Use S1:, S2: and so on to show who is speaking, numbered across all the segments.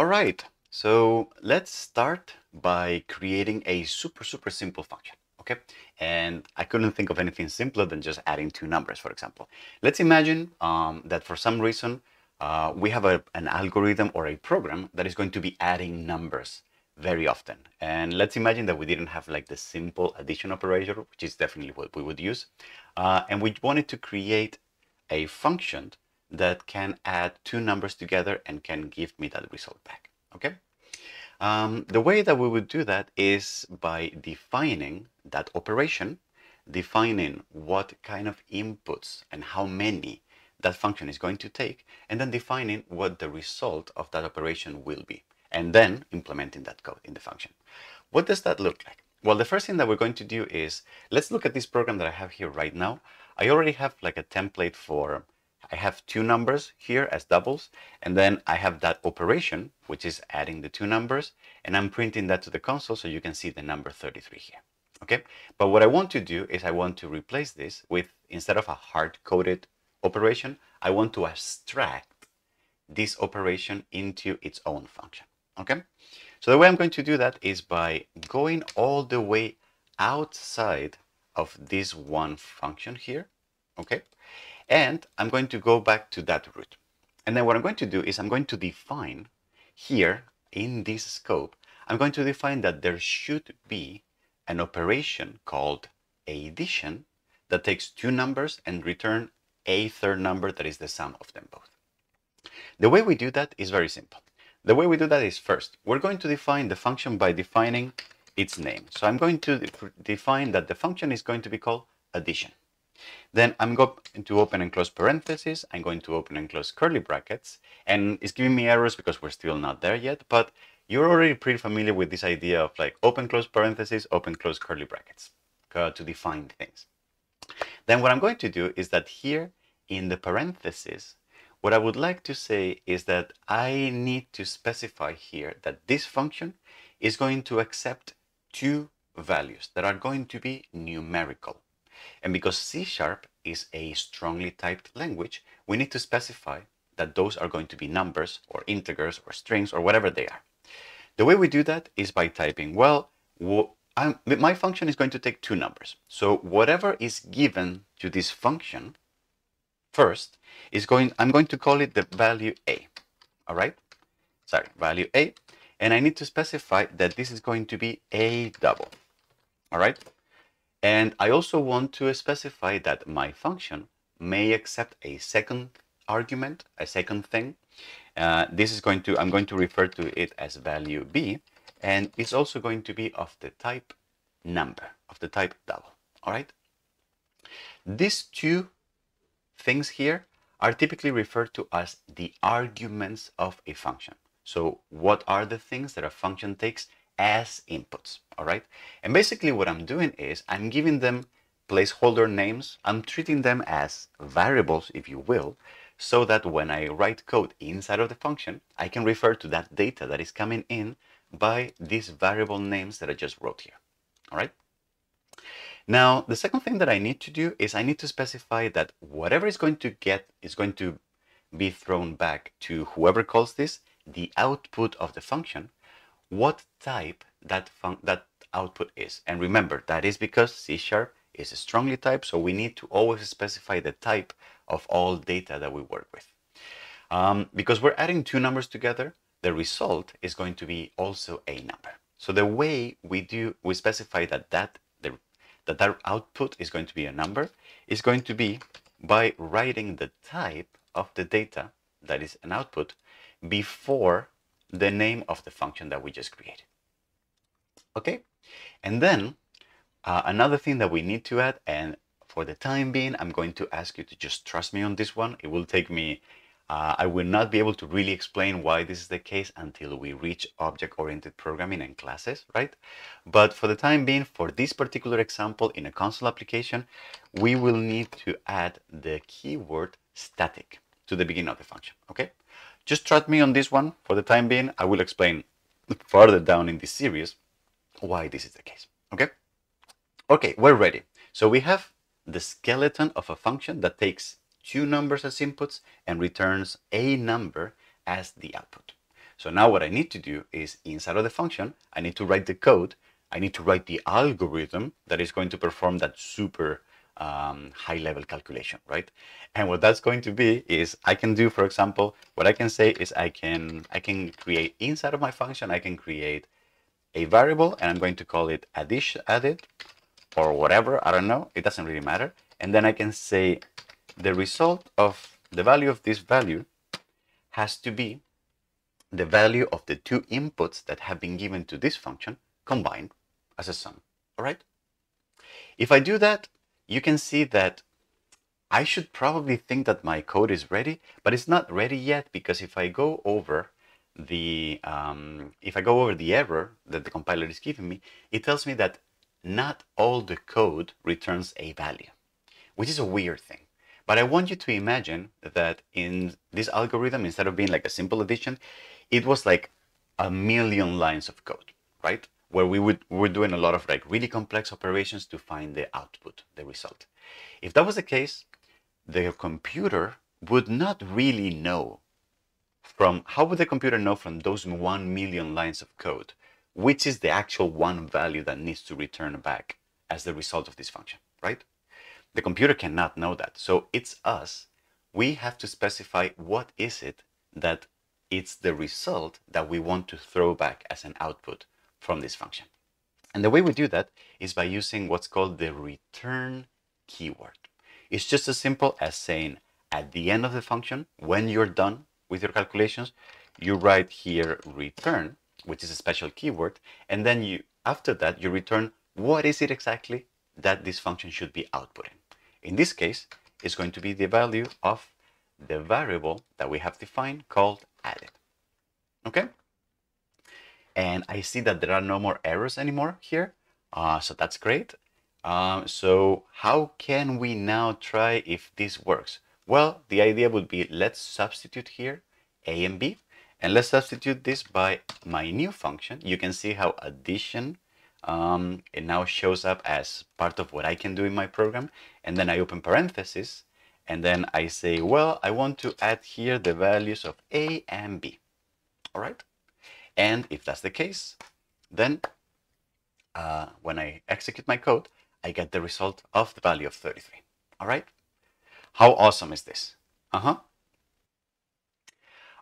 S1: All right, so let's start by creating a super, super simple function, okay? And I couldn't think of anything simpler than just adding two numbers, for example. Let's imagine um, that for some reason, uh, we have a, an algorithm or a program that is going to be adding numbers very often. And let's imagine that we didn't have like the simple addition operator, which is definitely what we would use. Uh, and we wanted to create a function that can add two numbers together and can give me that result back, okay? Um, the way that we would do that is by defining that operation, defining what kind of inputs and how many that function is going to take, and then defining what the result of that operation will be, and then implementing that code in the function. What does that look like? Well, the first thing that we're going to do is, let's look at this program that I have here right now. I already have like a template for, I have two numbers here as doubles, and then I have that operation, which is adding the two numbers, and I'm printing that to the console so you can see the number 33 here. Okay, but what I want to do is I want to replace this with, instead of a hard-coded operation, I want to abstract this operation into its own function. Okay, so the way I'm going to do that is by going all the way outside of this one function here. Okay, and I'm going to go back to that root. And then what I'm going to do is I'm going to define here in this scope, I'm going to define that there should be an operation called addition that takes two numbers and return a third number that is the sum of them both. The way we do that is very simple. The way we do that is first, we're going to define the function by defining its name. So I'm going to define that the function is going to be called addition. Then I'm going to open and close parentheses. I'm going to open and close curly brackets. And it's giving me errors because we're still not there yet. But you're already pretty familiar with this idea of like open, close parentheses, open, close curly brackets uh, to define things. Then what I'm going to do is that here in the parentheses, what I would like to say is that I need to specify here that this function is going to accept two values that are going to be numerical. And because C Sharp is a strongly typed language, we need to specify that those are going to be numbers or integers or strings or whatever they are. The way we do that is by typing, well, I'm, my function is going to take two numbers. So whatever is given to this function first is going, I'm going to call it the value A. All right. Sorry, value A. And I need to specify that this is going to be A double. All right. And I also want to specify that my function may accept a second argument, a second thing. Uh, this is going to, I'm going to refer to it as value B, and it's also going to be of the type number, of the type double, all right? These two things here are typically referred to as the arguments of a function. So what are the things that a function takes as inputs, all right? And basically what I'm doing is I'm giving them placeholder names. I'm treating them as variables, if you will, so that when I write code inside of the function, I can refer to that data that is coming in by these variable names that I just wrote here, all right? Now, the second thing that I need to do is I need to specify that whatever is going to get is going to be thrown back to whoever calls this the output of the function what type that that output is. And remember, that is because C Sharp is strongly typed, so we need to always specify the type of all data that we work with. Um, because we're adding two numbers together, the result is going to be also a number. So the way we do, we specify that that, the, that that output is going to be a number is going to be by writing the type of the data that is an output before the name of the function that we just created. Okay, and then uh, another thing that we need to add, and for the time being, I'm going to ask you to just trust me on this one. It will take me, uh, I will not be able to really explain why this is the case until we reach object-oriented programming and classes, right? But for the time being, for this particular example in a console application, we will need to add the keyword static to the beginning of the function, okay? Just trust me on this one for the time being. I will explain further down in this series why this is the case. Okay? Okay, we're ready. So we have the skeleton of a function that takes two numbers as inputs and returns a number as the output. So now what I need to do is inside of the function, I need to write the code. I need to write the algorithm that is going to perform that super um, high level calculation, right? And what that's going to be is I can do, for example, what I can say is I can, I can create inside of my function, I can create a variable and I'm going to call it addition added or whatever. I don't know. It doesn't really matter. And then I can say the result of the value of this value has to be the value of the two inputs that have been given to this function combined as a sum. All right. If I do that, you can see that I should probably think that my code is ready, but it's not ready yet because if I go over the um, if I go over the error that the compiler is giving me, it tells me that not all the code returns a value, which is a weird thing. But I want you to imagine that in this algorithm, instead of being like a simple addition, it was like a million lines of code, right? Where we would we were doing a lot of like really complex operations to find the output, the result. If that was the case, the computer would not really know from how would the computer know from those 1 million lines of code which is the actual one value that needs to return back as the result of this function, right? The computer cannot know that. So it's us. We have to specify what is it that it's the result that we want to throw back as an output from this function. And the way we do that is by using what's called the return keyword. It's just as simple as saying at the end of the function, when you're done with your calculations, you write here return, which is a special keyword, and then you after that you return what is it exactly that this function should be outputting. In this case, it's going to be the value of the variable that we have defined called added. Okay? And I see that there are no more errors anymore here. Uh, so that's great. Um, so how can we now try if this works? Well, the idea would be let's substitute here a and b. And let's substitute this by my new function. You can see how addition, um, it now shows up as part of what I can do in my program. And then I open parentheses and then I say, well, I want to add here the values of a and b. All right. And if that's the case, then uh, when I execute my code, I get the result of the value of 33. All right. How awesome is this? Uh-huh.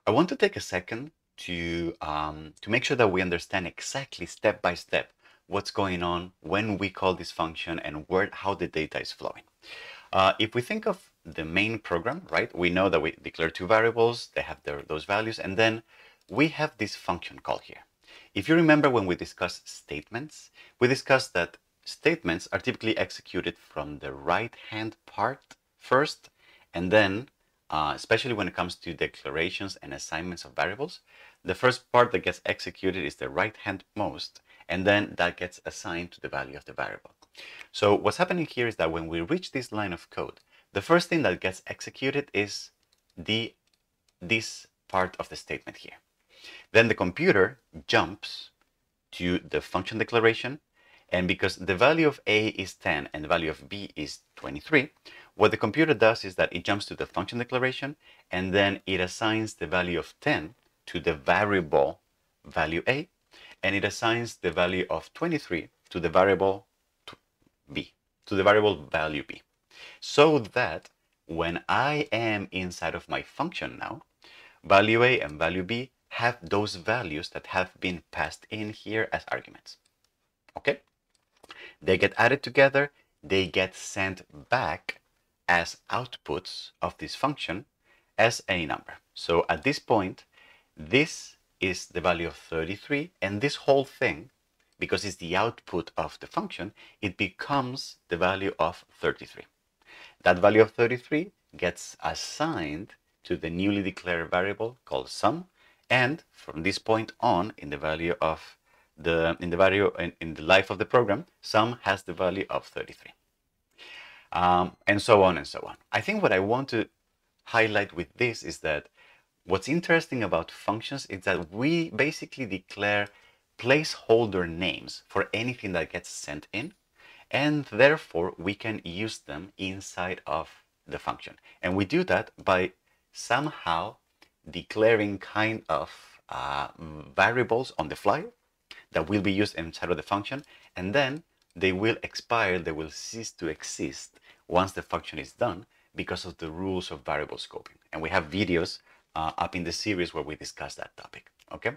S1: I want to take a second to, um, to make sure that we understand exactly step by step what's going on when we call this function and where, how the data is flowing. Uh, if we think of the main program, right, we know that we declare two variables, they have their, those values, and then we have this function call here. If you remember when we discussed statements, we discussed that statements are typically executed from the right-hand part first, and then, uh, especially when it comes to declarations and assignments of variables, the first part that gets executed is the right-hand most, and then that gets assigned to the value of the variable. So what's happening here is that when we reach this line of code, the first thing that gets executed is the this part of the statement here. Then the computer jumps to the function declaration, and because the value of a is 10 and the value of b is 23, what the computer does is that it jumps to the function declaration, and then it assigns the value of 10 to the variable value a, and it assigns the value of 23 to the variable b, to the variable value b. So that when I am inside of my function now, value a and value b have those values that have been passed in here as arguments. Okay? They get added together, they get sent back as outputs of this function as any number. So at this point, this is the value of 33, and this whole thing, because it's the output of the function, it becomes the value of 33. That value of 33 gets assigned to the newly declared variable called sum, and from this point on, in the value of the in the value in, in the life of the program, sum has the value of 33. Um, and so on and so on. I think what I want to highlight with this is that what's interesting about functions is that we basically declare placeholder names for anything that gets sent in, and therefore we can use them inside of the function. And we do that by somehow declaring kind of uh, variables on the fly that will be used inside of the function, and then they will expire, they will cease to exist once the function is done because of the rules of variable scoping. And we have videos uh, up in the series where we discuss that topic, okay?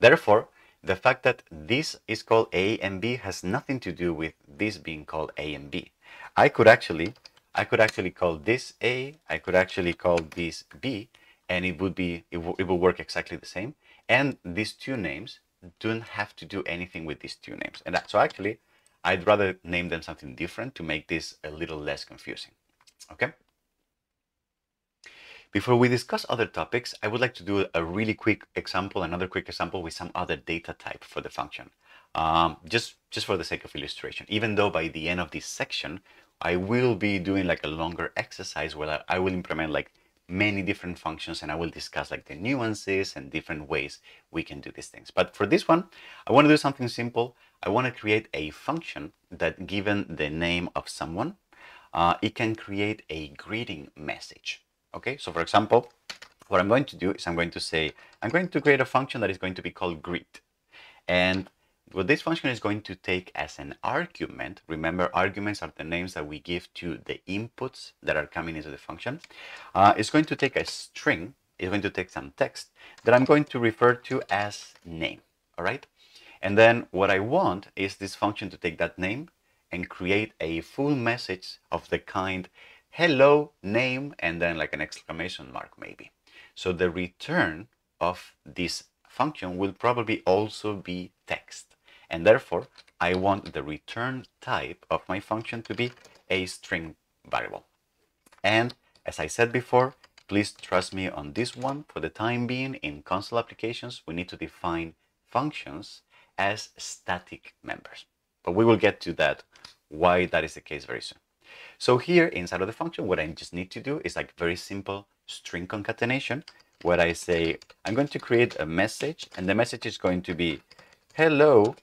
S1: Therefore, the fact that this is called A and B has nothing to do with this being called A and B. I could actually, I could actually call this A, I could actually call this B, and it would be, it, it will work exactly the same. And these two names don't have to do anything with these two names. And that, so actually, I'd rather name them something different to make this a little less confusing. Okay? Before we discuss other topics, I would like to do a really quick example, another quick example with some other data type for the function. Um, just, just for the sake of illustration, even though by the end of this section, I will be doing like a longer exercise where I will implement like many different functions and I will discuss like the nuances and different ways we can do these things. But for this one, I want to do something simple. I want to create a function that given the name of someone, uh, it can create a greeting message. Okay, so for example, what I'm going to do is I'm going to say, I'm going to create a function that is going to be called greet. And what this function is going to take as an argument, remember arguments are the names that we give to the inputs that are coming into the function, uh, it's going to take a string, it's going to take some text that I'm going to refer to as name, all right? And then what I want is this function to take that name and create a full message of the kind hello name and then like an exclamation mark maybe. So the return of this function will probably also be text. And therefore, I want the return type of my function to be a string variable. And as I said before, please trust me on this one. For the time being, in console applications, we need to define functions as static members. But we will get to that, why that is the case very soon. So here inside of the function, what I just need to do is like very simple string concatenation, where I say, I'm going to create a message, and the message is going to be, hello,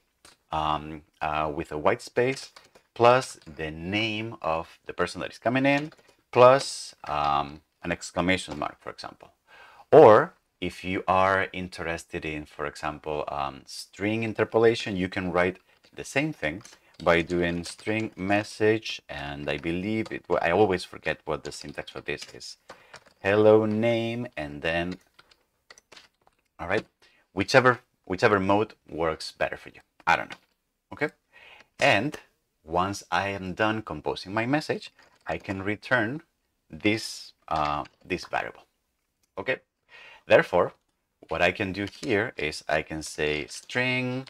S1: um, uh, with a white space, plus the name of the person that is coming in, plus um, an exclamation mark, for example. Or if you are interested in, for example, um, string interpolation, you can write the same thing by doing string message. And I believe it, I always forget what the syntax for this is. Hello name, and then, all right, whichever, whichever mode works better for you. I don't know, okay? And once I am done composing my message, I can return this, uh, this variable, okay? Therefore, what I can do here is I can say string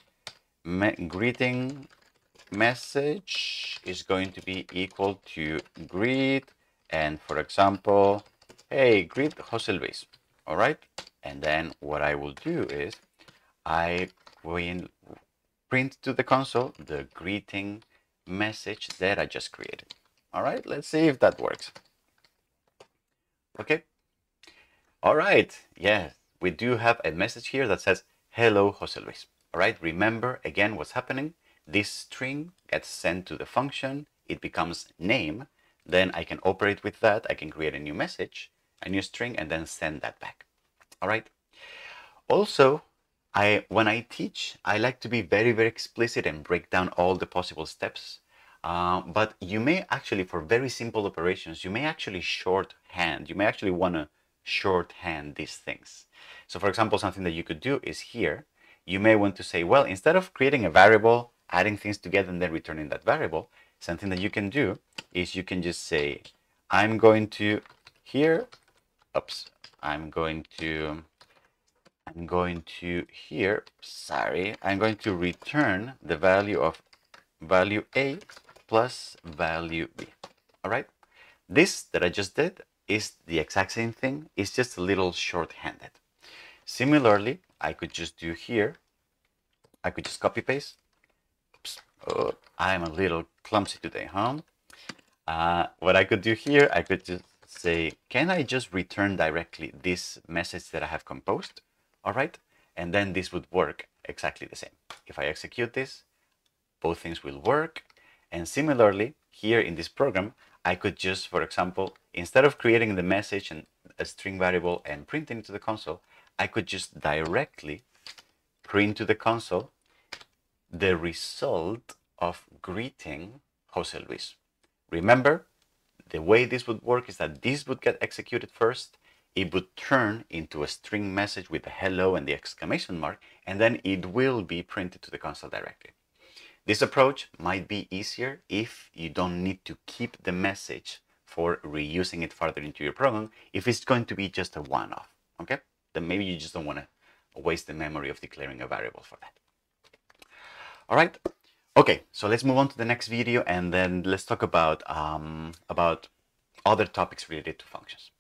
S1: me greeting message is going to be equal to greet and for example, hey, greet Jose Luis, all right? And then what I will do is I will print to the console the greeting message that I just created. All right, let's see if that works. Okay, all right, yes, we do have a message here that says, hello, Jose Luis. All right, remember again what's happening. This string gets sent to the function. It becomes name. Then I can operate with that. I can create a new message, a new string, and then send that back. All right. Also, I when I teach, I like to be very, very explicit and break down all the possible steps. Uh, but you may actually, for very simple operations, you may actually shorthand. You may actually want to shorthand these things. So for example, something that you could do is here, you may want to say, well, instead of creating a variable, adding things together and then returning that variable, something that you can do is you can just say, I'm going to here, oops, I'm going to, I'm going to here, sorry, I'm going to return the value of value A plus value B. All right. This that I just did, is the exact same thing. It's just a little short-handed. Similarly, I could just do here, I could just copy paste. Oops. Oh, I'm a little clumsy today, huh? Uh, what I could do here, I could just say, can I just return directly this message that I have composed? All right. And then this would work exactly the same. If I execute this, both things will work. And similarly, here in this program, I could just, for example, instead of creating the message and a string variable and printing it to the console, I could just directly print to the console the result of greeting Jose Luis. Remember, the way this would work is that this would get executed first, it would turn into a string message with the hello and the exclamation mark, and then it will be printed to the console directly. This approach might be easier if you don't need to keep the message for reusing it further into your program if it's going to be just a one-off, okay? Then maybe you just don't want to waste the memory of declaring a variable for that. All right, okay, so let's move on to the next video and then let's talk about, um, about other topics related to functions.